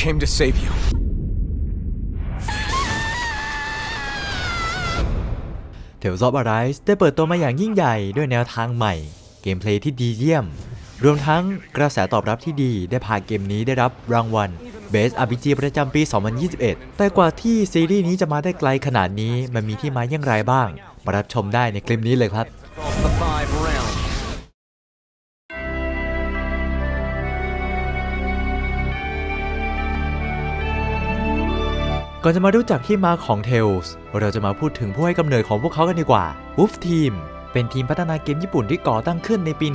came to save you. Tales of Arise ได้เปิดตัวมาอย่างยิ่งใหญ่ด้วยแนวทางใหม่ gameplay ที่ดีเยี่ยม รวมทั้งกระแสตอบรับที่ดีได้พาเกมนี้ได้รับรางวัล Best RPG ประจำปี 2021 แต่กว่าที่ซีรีส์นี้จะมาได้ไกลขนาดนี้ มันมีที่มาอย่างไรบ้าง มารับชมได้ในคลิปนี้เลยครับ ก่อนจะมารู้จักที่มาของ Tales เราจะมาพูดถึงผู้ให้กำเนิดของพวกเขากันดีกว่า Wolf Team เป็นทีมพัฒนาเกมญี่ปุ่นที่ก่อตั้งขึ้นในปี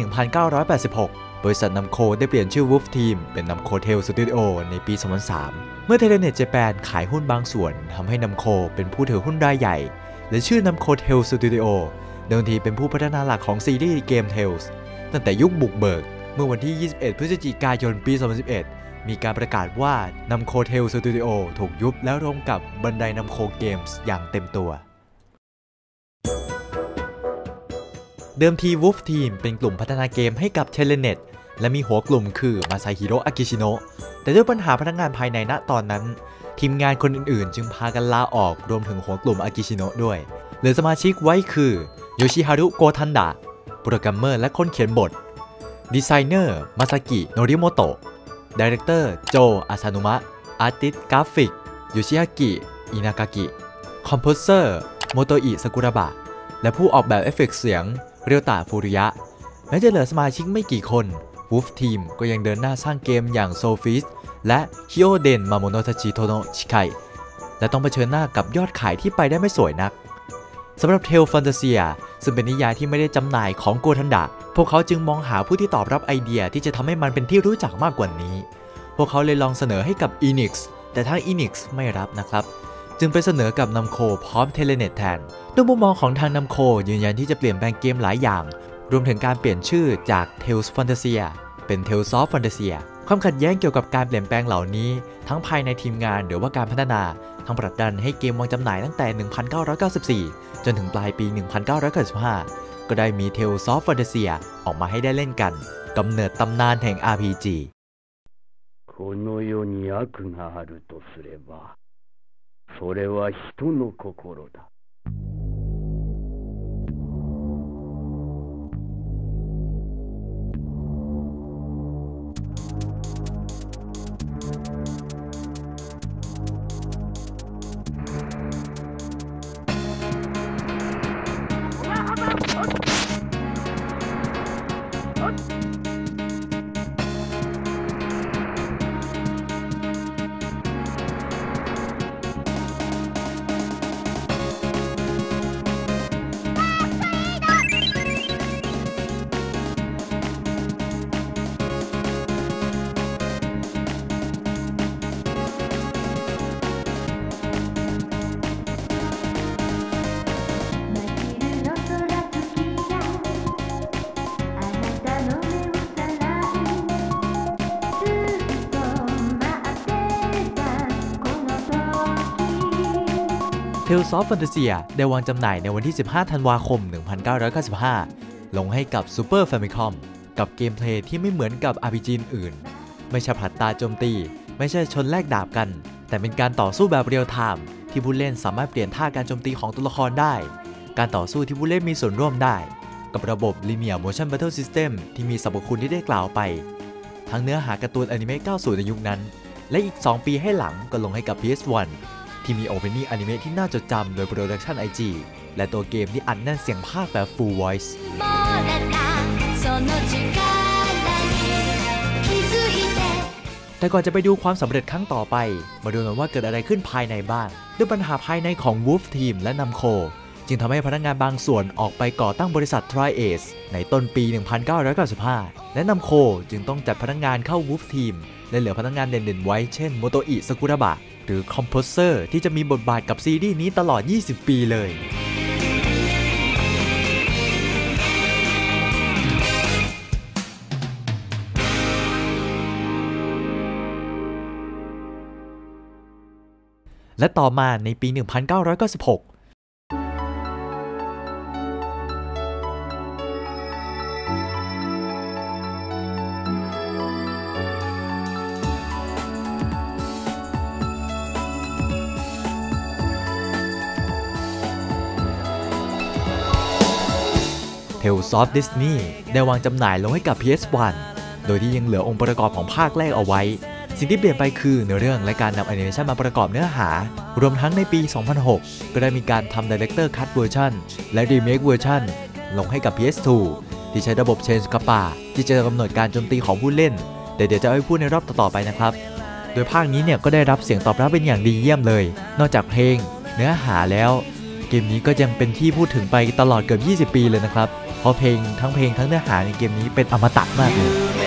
1986 บริษัทนำโคได้เปลี่ยนชื่อ Wolf Team เป็นนำโค Tales Studio ในปี 2003 เมื่อ Telenet Japan ขายหุ้นบางส่วนทำให้นำโคเป็นผู้ถือหุ้นรายใหญ่ และชื่อนำโค Tales Studio เดิมทีเป็นผู้พัฒนาหลักของซีรีส์เกม Tales ตั้งแต่ยุคบุกเบิก เมื่อวันที่ 21 พฤศจิกายน ปี 2011 มีการประกาศว่า Namco Tales Studio ถูกยุบแล้วรวมกับ Bandai Namco Games อย่างเต็มตัว เดิมที Wolf Team เป็นกลุ่มพัฒนาเกมให้กับ Telenet และมีหัวกลุ่มคือมาซาฮิโร่อากิชิโนะแต่ด้วยปัญหาพนักงานภายในณตอนนั้น ทีมงานคนอื่นๆ จึงพากันลาออกรวมถึงหัวกลุ่มอากิชิโนะด้วย เหลือสมาชิกไว้คือโยชิฮารุโกทันดะโปรแกรมเมอร์และคนเขียนบท ดีไซเนอร์มาซากิโนริโมโตะ director โจอาซานุมะ artist graphic ยูชิฮากิอินากากิ composer โมโตอิซากุระบะ และผู้ออกแบบเอฟเฟกต์เสียง เรียวตะฟูริยะ แม้จะเหลือสมาชิกไม่กี่คน Wolf Team ก็ยังเดินหน้าสร้างเกมอย่าง Sol-Feace และ h i o d e n Mamonotachi Tono Chikai และต้องเผชิญหน้ากับยอดขายที่ไปได้ไม่สวยนัก สำหรับ Tales of Phantasia ซึ่งเป็นนิยายที่ไม่ได้จำหน่ายของโกทันดะ พวกเขาจึงมองหาผู้ที่ตอบรับไอเดียที่จะทำให้มันเป็นที่รู้จักมากกว่านี้ พวกเขาเลยลองเสนอให้กับ Enix แต่ทาง Enix ไม่รับนะครับ จึงไปเสนอกับนำโคพร้อม Telenet แทนด้วยมุมมองของทางนำโคยืนยันที่จะเปลี่ยนแปลงเกมหลายอย่าง รวมถึงการเปลี่ยนชื่อจาก Tales Fantasia เป็น Tales of Fantasia ความขัดแย้งเกี่ยวกับการเปลี่ยนแปลงเหล่านี้ ทั้งภายในทีมงานหรือว่าการพัฒนา ทั้งผลักดันให้เกมวางจำหน่ายตั้งแต่ 1994 จนถึงปลายปี 1995 ก็ได้มี Tales of Fantasia ออกมาให้ได้เล่นกันกำเนิดตำนานแห่ง RPG この世に悪があるとすれば、それは人の心だ。 「 Tales of Phantasia ได้วางจำหน่ายในวันที่ 15 ธันวาคม 1995 ลงให้กับ Super Famicom กับ gameplay ที่ไม่เหมือนกับ RPG อื่น ไม่ใช่ผลัดตาโจมตี ไม่ใช่ชนแลกดาบกัน แต่เป็นการต่อสู้แบบเรียลไทม์ที่ผู้เล่นสามารถเปลี่ยนท่าการโจมตีของตัวละครได้ การต่อสู้ที่ผู้เล่นมีส่วนร่วมได้ กับระบบ Linear Motion Battle System ที่มีสรรพคุณที่ได้กล่าวไป ทั้งเนื้อหาการ์ตูนอนิเมะ 90 ในยุคนั้น และอีก 2 ปีให้หลังก็ลงให้กับ PS1 ที่มี opening อนิเมะที่น่าจดจำโดย Production I.G และตัวเกมที่อัดแน่นเสียงพากย์แบบ full voice แต่ก่อนจะไปดูความสำเร็จครั้งต่อไป มาดูกันว่าเกิดอะไรขึ้นภายในบ้างด้วยปัญหาภายในของ Wolf Team และ Namco จึงทำให้พนักงานบางส่วนออกไปก่อตั้งบริษัท t r i a c e ในต้นปี 1995 และนำโคจึงต้องจัดพนักงานเข้า Wolf Team และเหลือพนักงานเด่นๆไว้เช่นโมโตอิสกุระบะ หรือ Composer ที่จะมีบทบาทกับซีรีส์นี้ตลอด 20 ปีเลยและต่อมาในปี 1996 Tales of Disney ได้วางจำหน่ายลงให้กับ PS1 โดยที่ยังเหลือองค์ประกอบของภาคแรกเอาไว้ สิ่งที่เปลี่ยนไปคือเนื้อเรื่องและการนำแอนิเมชันมาประกอบเนื้อหา รวมทั้งในปี 2006 ก็ได้มีการทำ Director Cut Version และ Remake Version ลงให้กับ PS2 ที่ใช้ระบบ Change Kappa ที่จะกำหนดการโจมตีของผู้เล่น แต่เดี๋ยวจะเอาพูดในรอบต่อๆไปนะครับ โดยภาคนี้เนี่ยก็ได้รับเสียงตอบรับเป็นอย่างดีเยี่ยมเลย นอกจากเพลง เนื้อหาแล้ว เกมนี้ก็ยังเป็นที่พูดถึงไปตลอดเกือบ 20 ปีเลยนะครับ เพราะเพลงทั้งเพลงทั้งเนื้อหาในเกมนี้เป็นอมตะมากเลย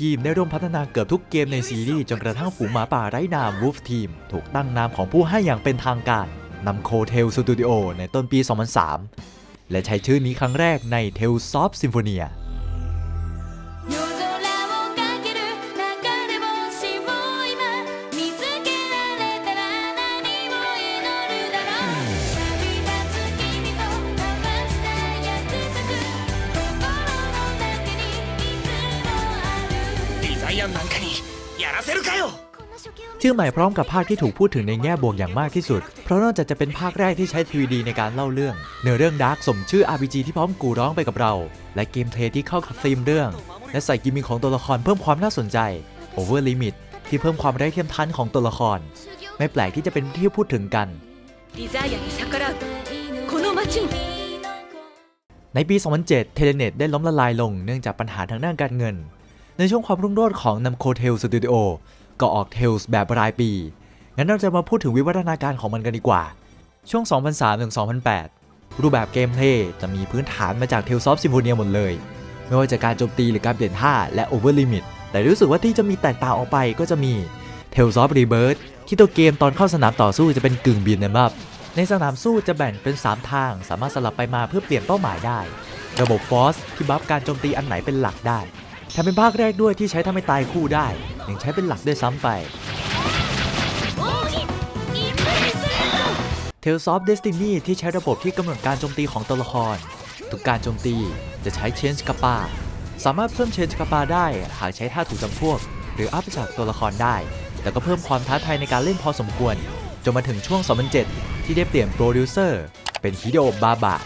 ทีมได้ร่วมพัฒนาเกือบทุกเกมในซีรีส์จนกระทั่งฝูงหมาป่าไร้นาม Wolf Team ถูกตั้งนามของผู้ให้อย่างเป็นทางการนำโคเทลสตูดิโอในต้นปี 2003 และใช้ชื่อนี้ครั้งแรกใน Tales of Symphonia ชื่อใหม่พร้อมกับภาคที่ถูกพูดถึงในแง่บวกอย่างมากที่สุด เพราะนอกจากจะเป็นภาคแรกที่ใช้3D ในการเล่าเรื่อง เนื้อเรื่อง dark สมชื่อ RPG ที่พร้อมกู่ร้องไปกับเรา และ gameplay ที่เข้ากับธีมเรื่อง และใส่กิมมิคของตัวละครเพิ่มความน่าสนใจ Over Limit ที่เพิ่มความไร้เทียมทานของตัวละคร ไม่แปลกที่จะเป็นที่พูดถึงกันในปี 2007 Telenet ได้ล้มละลายลงเนื่องจากปัญหาทางด้านการเงิน ในช่วงความรุ่งโรจน์ของ Namco Tales Studio ก็ออก Tales แบบรายปี งั้นเราจะมาพูดถึงวิวัฒนาการของมันกันดีกว่า ช่วง 2003ถึง2008 รูปแบบ gameplay จะมีพื้นฐานมาจาก Tales of Symphonia หมดเลย ไม่ว่าจะการโจมตีหรือการเปลี่ยนท่าและ Over Limit แต่รู้สึกว่าที่จะมีแตกต่างออกไปก็จะมี Tales of Rebirth ที่ตัวเกมตอนเข้าสนามต่อสู้จะเป็นกึ่งบินนะครับในสนามสู้จะแบ่งเป็น 3 ทาง สามารถสลับไปมาเพื่อเปลี่ยนเป้าหมายได้ ระบบ Force ที่บัฟการโจมตีอันไหนเป็นหลักได้ แถมเป็นภาคแรกด้วยที่ใช้ทำให้ตายคู่ได้ ยังใช้เป็นหลักด้วยซ้ำไป Tales of Destiny ที่ใช้ระบบที่กำหนดการโจมตีของตัวละคร ทุกการโจมตีจะใช้ Change Kappa สามารถเพิ่ม Change Kappa ได้หากใช้ท่าถูกจำพวก หรืออัพจากตัวละครได้ แต่ก็เพิ่มความท้าทายในการเล่นพอสมควร จนมาถึงช่วง 2007 ที่ได้เปลี่ยนโปรดิวเซอร์ เป็นฮิเดโอะบาบะ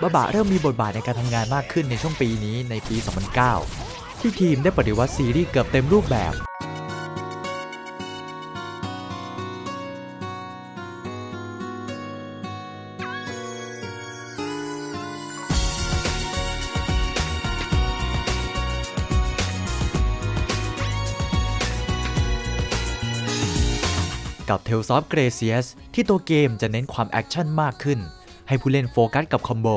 บาบะเริ่มมีบทบาทในการทำงานมากขึ้นในช่วงปีนี้ในปี 2009 ที่ทีมได้ปฏิวัติซีรีส์เกือบเต็มรูปแบบ กับ Tales of Graces ที่ตัวเกมจะเน้นความแอคชั่นมากขึ้น ให้ผู้เล่นโฟกัสกับ combo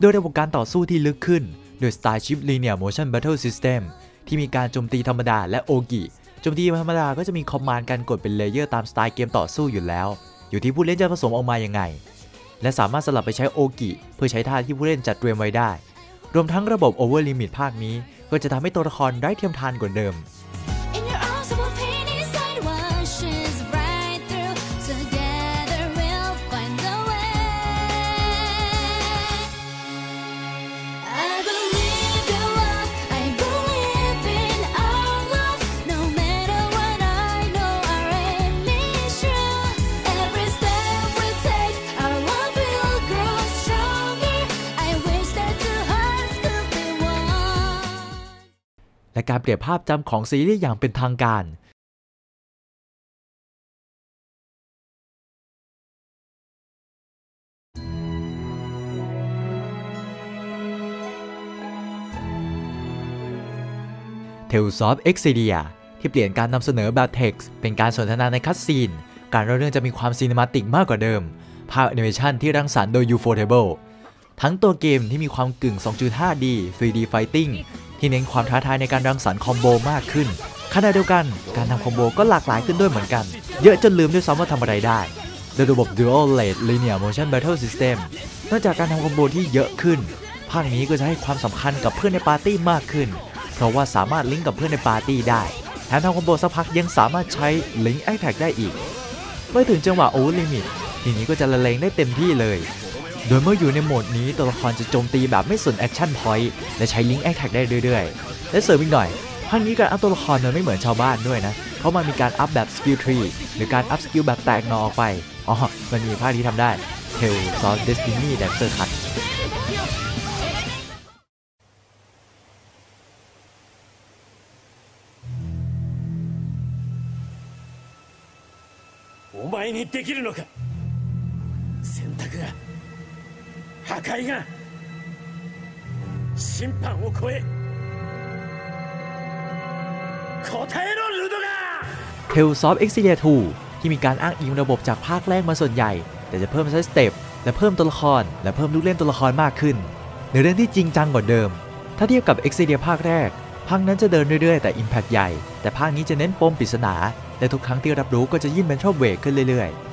โดยระบบการต่อสู้ที่ลึกขึ้น โดย Style Shift Linear Motion Battle System ที่มีการโจมตีธรรมดาและโอกิโจมตีธรรมดาก็จะมี command การกดเป็น layer ตามสไตล์เกมต่อสู้อยู่แล้ว อยู่ที่ผู้เล่นจะผสมออกมายังไง และสามารถสลับไปใช้โอกิเพื่อใช้ท่าที่ผู้เล่นจัดเตรียมไว้ได้ รวมทั้งระบบ Over Limit ภาคนี้ ก็จะทำให้ตัวละครไร้เทียมทานกว่าเดิม และการเปลี่ยนภาพจำของซีรีส์อย่างเป็นทางการ Tales of Xillia ที่เปลี่ยนการนำเสนอแบบเท็กซ์เป็นการสนทนาใน cutscene การเล่าเรื่องจะมีความ cinematic มากกว่าเดิม ภาพแอนิเมชันที่รังสรรค์โดย u f o t a b l e ทั้งตัวเกมที่มีความกึ่ง 2.5D 3D Fighting ที่เน้นความท้าทายในการรังสรรค์คอมโบมากขึ้นขณะเดียวกันการทำคอมโบก็หลากหลายขึ้นด้วยเหมือนกัน เยอะจนลืมด้วยซ้ำว่าทำอะไรได้โดยระบบ Dual Raid Linear Motion Battle System นอกจากการทำคอมโบที่เยอะขึ้น ภาคนี้ก็จะให้ความสำคัญกับเพื่อนในปาร์ตี้มากขึ้น เพราะว่าสามารถลิงก์กับเพื่อนในปาร์ตี้ได้ แถมทำคอมโบสักพักยังสามารถใช้ Link Arte ได้อีก เมื่อถึงจังหวะ Over Limit ทีนี้ก็จะละเลงได้เต็มที่เลย โดยเมื่ออยู่ในโหมดนี้ตัวละครจะโจมตีแบบไม่สนแอคชั่นพอยต์และใช้ลิงก์แอคแท็กได้เรื่อยๆ และเสริมอีกหน่อยภาคนี้การอัพตัวละครมันไม่เหมือนชาวบ้านด้วยนะ เพราะมันมีการอัพแบบสกิลทรีหรือการอัพสกิลแบบแตกหนอออกไป อ๋อ มันมีภาคที่ทำได้ Tales of Destiny Dancer Cut お前にできるのか選択が 破壊が審判を超え答えろルドガ Tales of Expedia 2 ที่มีการอ้างอิงระบบจากภาคแรกมาส่วนใหญ่ แต่จะเพิ่มไซสเต็ปและเพิ่มตัวละคร และเพิ่มลูกเล่นตัวละครมากขึ้น ในเรื่องที่จริงจังกว่าเดิม ถ้าเทียบกับ Expedia ภาคแรก ภาคนั้นจะเดินเรื่อยๆ แต่ Impact ใหญ่ แต่ภาคนี้จะเน้นปมปริศนา และทุกครั้งที่รับรู้ก็จะยิ่งเป็นชอบเวกขึ้นเรื่อยๆ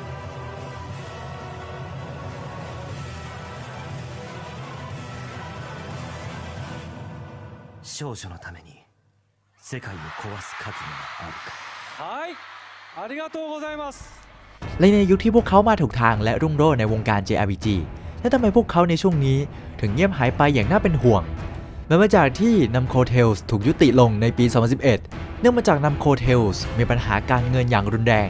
少女のために世界を壊す覚悟があるかはいありがとうございます และในยุคที่พวกเขามาถูกทางและรุ่งโรจน์ในวงการ JRPG และทำไมพวกเขาในช่วงนี้ถึงเงียบหายไปอย่างน่าเป็นห่วงแม้ว่าจากที่นำโคเทลส์ถูกยุติลงในปี 2011 เนื่องมาจากนำโคเทลส์มีปัญหาการเงินอย่างรุนแรง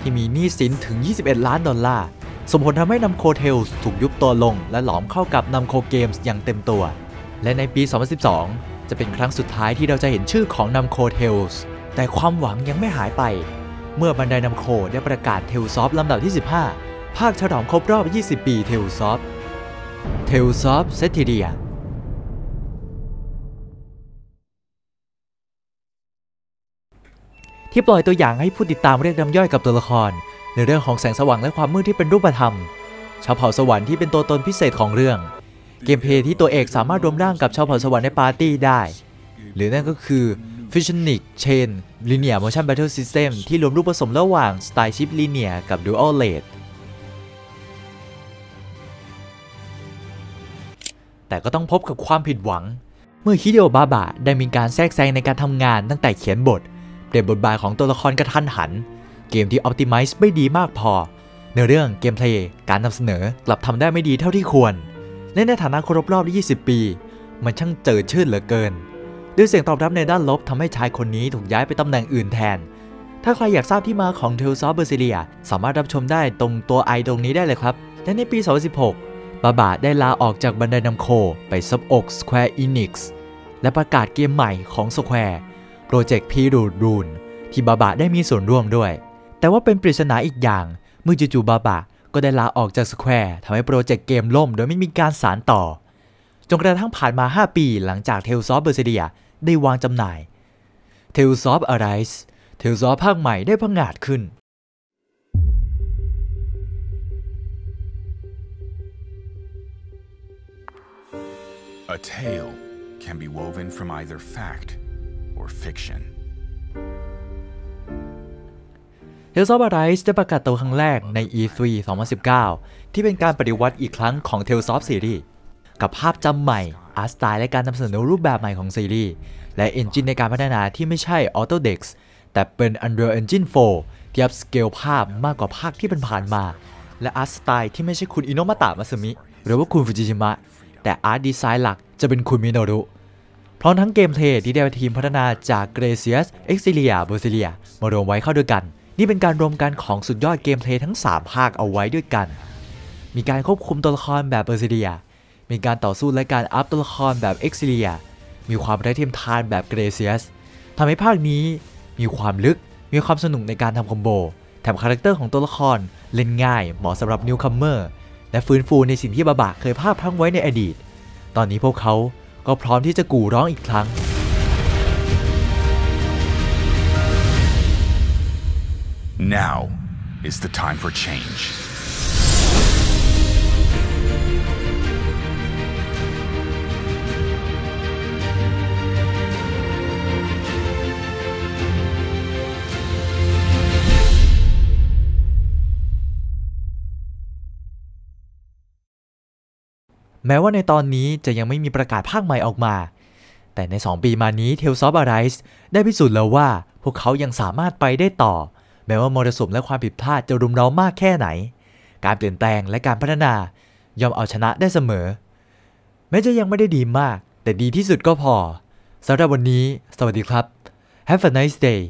ที่มีหนี้สินถึง 21 ล้านดอลลาร์ สมผลทำให้นำโคเทลส์ถูกยุบตัวลง และหลอมเข้ากับนำโคเกมส์อย่างเต็มตัว และในปี 2012 จะเป็นครั้งสุดท้ายที่เราจะเห็นชื่อของ Namco Tales แต่ความหวังยังไม่หายไป เมื่อ Bandai Namco ได้ประกาศ Tales of ลำดับที่ 15 ภาคฉลองครบรอบ 20 ปี Tales of Tales of Zestiria ที่ปล่อยตัวอย่างให้ผู้ติดตามเรียกน้ำย่อยกับตัวละคร ในเรื่องของแสงสว่างและความมืดที่เป็นรูปธรรม ชาวเผ่าสวรรค์ที่เป็นตัวตนพิเศษของเรื่อง Gameplay ที่ตัวเอกสามารถรวมร่างกับชาวเผ่าสวรรค์ในปาร์ตี้ได้ หรือนั่นก็คือ Fusionic Chain Linear Motion Battle System ที่รวมรูปผสมระหว่าง Style Shift Linear กับ Dual Raid แต่ก็ต้องพบกับความผิดหวัง เมื่อฮิเดโอบาบะได้มีการแทรกแซงในการทำงานตั้งแต่เขียนบท เปลี่ยนบทบาทของตัวละครกระทันหัน เกมที่ Optimize ไม่ดีมากพอ ในเรื่องเกมเพลย์การนำเสนอกลับทำได้ไม่ดีเท่าที่ควร และในฐานะครบรอบ 20 ปี มันช่างเจิดชื่นเหลือเกินด้วยเสียงตอบรับในด้านลบทำให้ชายคนนี้ถูกย้ายไปตำแหน่งอื่นแทน ถ้าใครอยากทราบที่มาของ Tales of Berseria สามารถรับชมได้ตรงตัวไอตรงนี้ได้เลยครับ และในปี 2016 บาบาได้ลาออกจากบันไดนำโคไปซับอก Square Enix และประกาศเกมใหม่ของ Square โปรเจกต์พีรูดรูนที่บาบาได้มีส่วนร่วมด้วย แต่ว่าเป็นปริศนาอีกอย่างเมื่อจู่ๆบาบา ก็ได้ลาออกจาก Square ทำให้โปรเจกต์เกมล่มโดยไม่มีการสานต่อ จนกระทั่งผ่านมา 5 ปีหลังจาก Tales of Berseria ได้วางจำหน่าย Tales of Arise Tales of ภาคใหม่ได้พังงาดขึ้น A tale can be woven from either fact or fiction. Tales of Arise ได้ประกาศตัวครั้งแรกใน E3 2019 ที่เป็นการปฏิวัติอีกครั้งของ Tales of Series กับภาพจำใหม่ Art Style และการนำเสนอรูปแบบใหม่ของซีรีส์ และ Engine ในการพัฒนาที่ไม่ใช่ Autodesk แต่เป็น Unreal Engine 4 ที่อัพสเกลภาพมากกว่าภาคที่ผ่านมา และ Art Style ที่ไม่ใช่คุณอิโนมาตะมุตสึมิ หรือว่าคุณฟูจิชิมะ แต่ Art Design หลักจะเป็นคุณมิโนรุพร้อมทั้ง Gameplay ที่ได้ทีมพัฒนาจาก Gracious Exilia b e r s i l i a มารวมไว้เข้าด้วยกัน นี่เป็นการรวมกันของสุดยอด Gameplay ทั้ง 3 ภาคเอาไว้ด้วยกัน มีการควบคุมตัวละครแบบ b e r s i l i a มีการต่อสู้และการอัพตัวละครแบบ Xillia มีความไร้เทียมทานแบบ Graces ทำให้ภาคนี้มีความลึก มีความสนุกในการทำคอมโบ แถม Character ของตัวละครเล่นง่าย เหมาะสำหรับ Newcomer และฟื้นฟูในสิ่งที่บาบะเคยภาพพังไว้ในอดีต ตอนนี้พวกเขาก็พร้อมที่จะกู่ร้องอีกครั้ง Now is the time for change. แม้ว่าในตอนนี้จะยังไม่มีประกาศภาคใหม่ออกมา แต่ใน 2 ปีมานี้ Tales of Arise ได้พิสูจน์แล้วว่าพวกเขายังสามารถไปได้ต่อ แม้ว่ามรสุมและความผิดพลาดจะรุมเร้ามากแค่ไหน การเปลี่ยนแปลงและการพัฒนายอมเอาชนะได้เสมอ แม้จะยังไม่ได้ดีมาก แต่ดีที่สุดก็พอสำหรับวันนี้ สวัสดีครับ Have a nice day